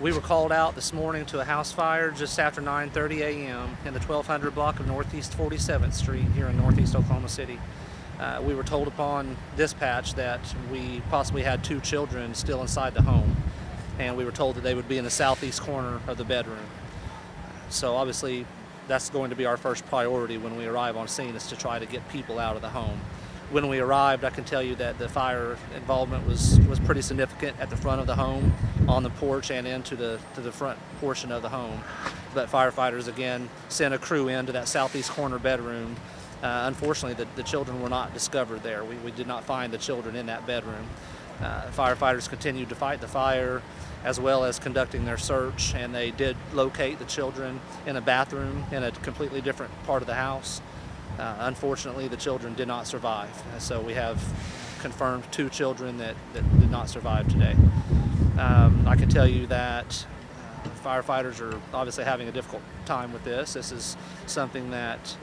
We were called out this morning to a house fire just after 9:30 a.m. in the 1200 block of Northeast 47th Street here in Northeast Oklahoma City. Uh, we were told upon dispatch that we possibly had two children still inside the home, and we were told that they would be in the southeast corner of the bedroom. So obviously, that's going to be our first priority when we arrive on scene is to try to get people out of the home when we arrived, I can tell you that the fire involvement was, was pretty significant at the front of the home, on the porch, and into the, to the front portion of the home. But firefighters again sent a crew into that southeast corner bedroom. Uh, unfortunately, the, the children were not discovered there. We, we did not find the children in that bedroom. Uh, firefighters continued to fight the fire as well as conducting their search, and they did locate the children in a bathroom in a completely different part of the house. Uh, unfortunately, the children did not survive. So we have confirmed two children that, that did not survive today. Um, I can tell you that uh, firefighters are obviously having a difficult time with this. This is something that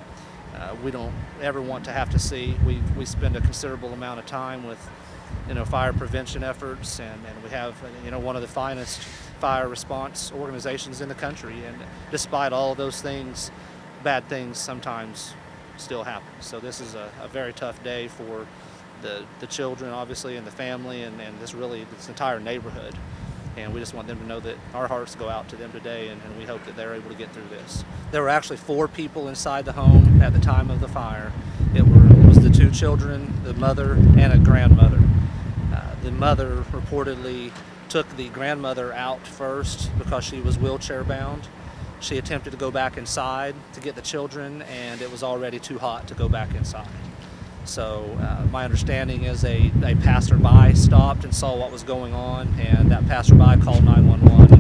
uh, we don't ever want to have to see. We, we spend a considerable amount of time with you know, fire prevention efforts, and, and we have you know, one of the finest fire response organizations in the country. And despite all those things, bad things sometimes still happens. So this is a, a very tough day for the, the children, obviously, and the family, and, and this really, this entire neighborhood. And we just want them to know that our hearts go out to them today, and, and we hope that they're able to get through this. There were actually four people inside the home at the time of the fire. It, were, it was the two children, the mother, and a grandmother. Uh, the mother reportedly took the grandmother out first because she was wheelchair bound she attempted to go back inside to get the children, and it was already too hot to go back inside. So uh, my understanding is a, a passerby stopped and saw what was going on, and that passerby called 911.